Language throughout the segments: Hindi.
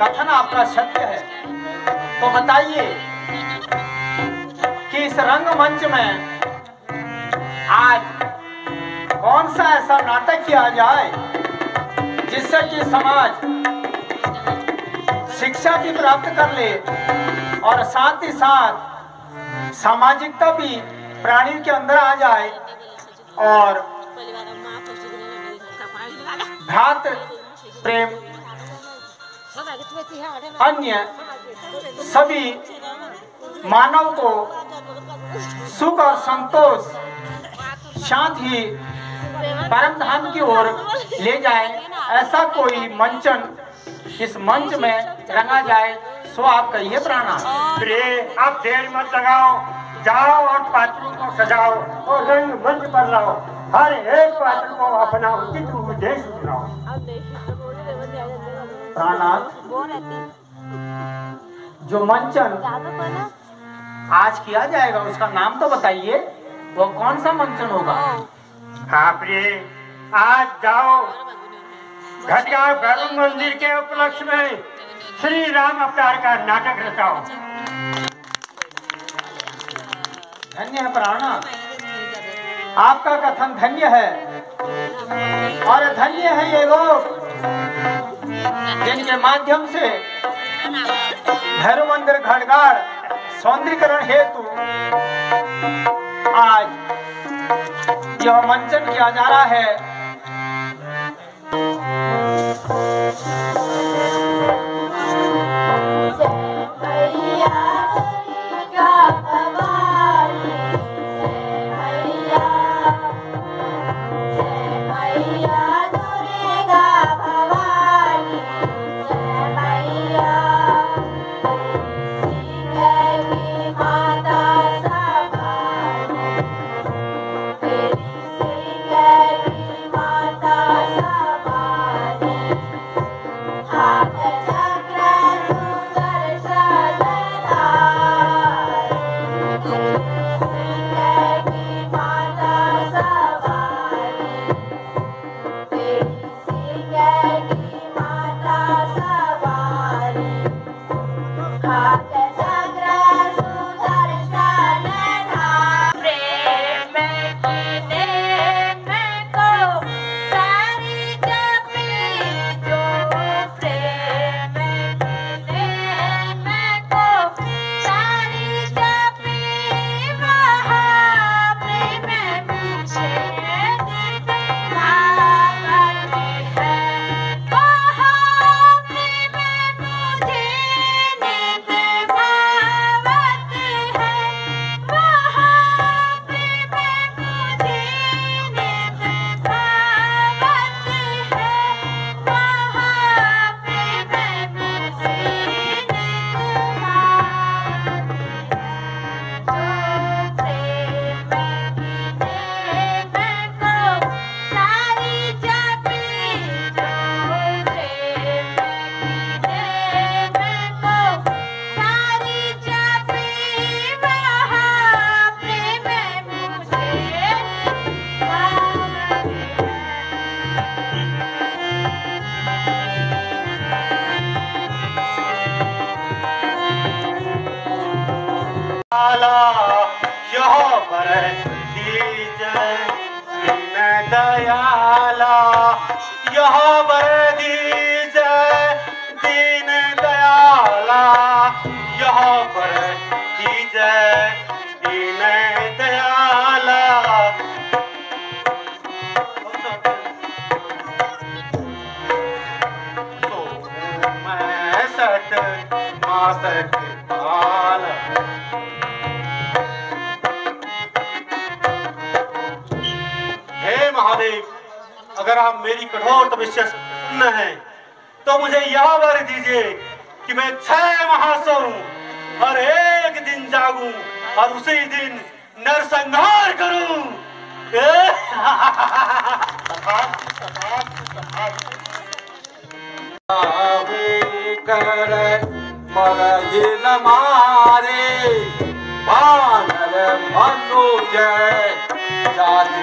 कथन आपका सत्य है। तो बताइए कि इस रंगमंच में आज कौन सा ऐसा नाटक किया जाए जिससे कि समाज शिक्षा भी प्राप्त कर ले और साथ ही साथ सामाजिकता भी प्राणी के अंदर आ जाए और भ्रात प्रेम अन्य सभी मानव को सुख और संतोष, शांत ही परम धाम की ओर ले जाए, ऐसा कोई मंचन इस मंच में रंगा जाए, सो आप कहिए प्राणा प्रिय अब देर मत लगाओ, जाओ और पात्रों को सजाओ और रंग मंच पर लाओ। हर एक पात्र को अपना उचित उद्देश्य सुनाओ। प्राणाथ जो मंचन आज किया जाएगा उसका नाम तो बताइए। वो कौन सा मंचन होगा? हाँ प्रिय आज जाओ। वरुण मंदिर के उपलक्ष्य में श्री राम अवतार का नाटक रचाओ। धन्य है प्राणा। आपका कथन धन्य है। और धन्य है ये लोग। जिनके माध्यम से भैरव मंदिर घटगाड़ सौंदर्यकरण हेतु आज यह मंचन किया जा रहा है। आला यह पर दीज दीन दयाला। यह पर दीन दयाला। यह पर दीज दीन दयाला। तो मैं अगर आप मेरी कठोर तपस्या प्रसन्न हैं तो मुझे यह वर दीजिए कि मैं छह माह सोऊं और एक दिन जागूं और उसी दिन नरसंहार करूँ। कर मरही न मारे बानर जाति तुम्हारे जाति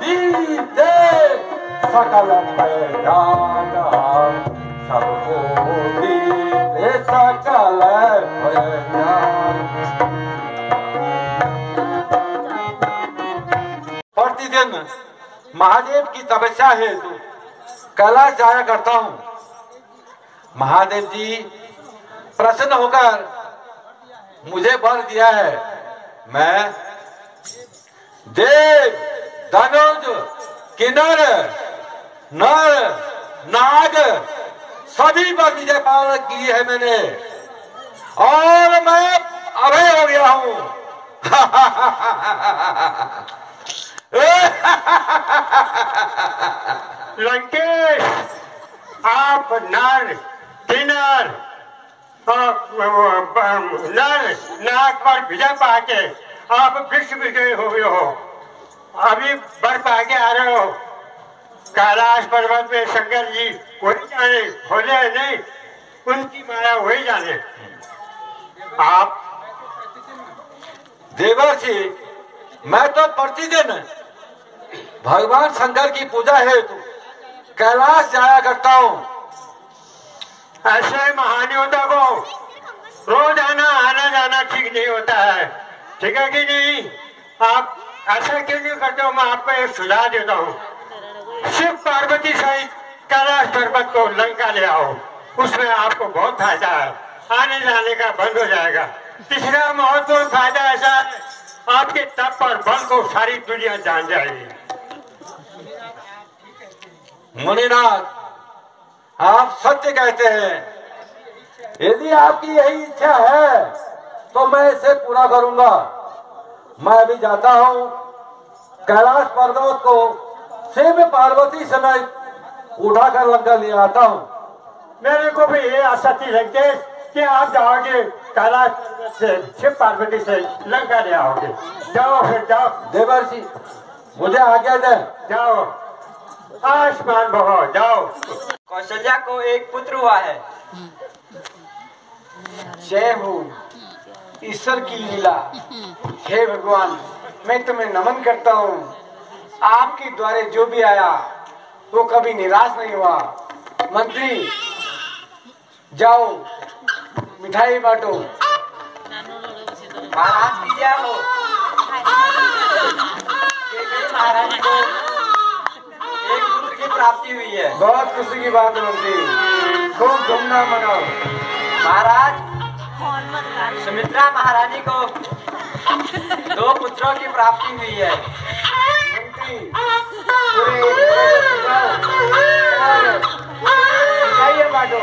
जीते सकल जीते सकल प्रतिदिन महादेव की तपस्या हेतु कैलाश जाया करता हूँ। महादेव जी प्रसन्न होकर मुझे वर दिया है। मैं देव, धनुज, किन्नर, नर, नाग, सभी पर विजय पालन की है मैंने। और मैं अभय हो गया हूँ। लंकेश, आप नर, किन्नर नाग पर विजय पाके आप विश्व विजय हो गए हो। अभी बर पाके आ रहे हो। कैलाश पर्वत में शंकर जी वही जाने खोले नहीं, उनकी माया वही जाने। आप देवर देवर्षि, मैं तो प्रतिदिन भगवान शंकर की पूजा हेतु कैलाश जाया करता हूँ। ऐसे महानियों को रोज आना आना जाना ठीक नहीं होता है। ठीक है कि नहीं? आप ऐसा क्यों नहीं करते हो? मैं आपको एक सुझाव देता हूँ। शिव पार्वती सहित कैलाश पर्वत को लंका ले आओ। उसमें आपको बहुत फ़ायदा है। आने जाने का बंद हो जाएगा। तीसरा महत्वपूर्ण फ़ायदा ऐसा है, आपके तप और बल को सारी दुनिया जान जाएगी। मुनिनाथ आप सत्य कहते हैं। यदि आपकी यही इच्छा है तो मैं इसे पूरा करूँगा। मैं अभी जाता हूँ कैलाश पर्वत को शिव पार्वती समेत उठाकर लंका ले आता हूँ। मेरे को भी ये आशा थी लंकेश कि आप जाओगे कैलाश से शिव पार्वती से लंका ले आओगे। जाओ फिर जाओ। देवर्षि मुझे आज्ञा दे। जाओ। आसमान बहो जाओ। कौशल्या को एक पुत्र हुआ है। जय हो। ईश्वर की लीला। हे भगवान, मैं तुम्हें नमन करता हूँ। आपके द्वारे जो भी आया, वो कभी निराश नहीं हुआ। मंत्री, जाओ, मिठाई बांटो। महाराज की जय हो। महाराज को प्राप्ति हुई है बहुत खुशी की बात है उनकी खूब धूमधाम मनाओ महाराज सुमित्रा महारानी को दो पुत्रों की प्राप्ति हुई है पूरे बांटो